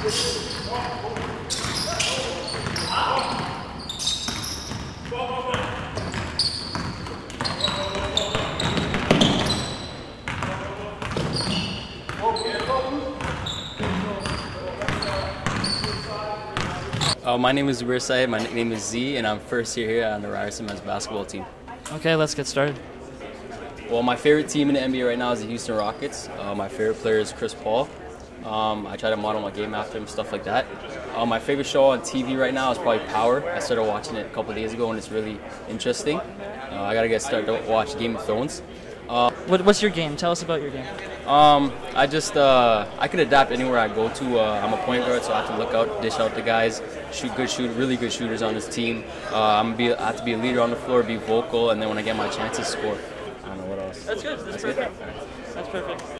Uh, my name is Zubair my nickname is Z, and I'm first year here on the Ryerson men's basketball team. Okay, let's get started. Well, my favorite team in the NBA right now is the Houston Rockets. Uh, my favorite player is Chris Paul. Um, I try to model my game after him, stuff like that. Uh, my favorite show on TV right now is probably Power. I started watching it a couple days ago, and it's really interesting. Uh, I gotta get started to watch Game of Thrones. What, what's your game? Tell us about your game. Um, I just uh, I can adapt anywhere I go to. Uh, I'm a point guard, so I have to look out, dish out the guys, shoot good shoot, really good shooters on this team. Uh, I'm be I have to be a leader on the floor, be vocal, and then when I get my chances, score. I don't know what else. That's good. That's, perfect. That's perfect.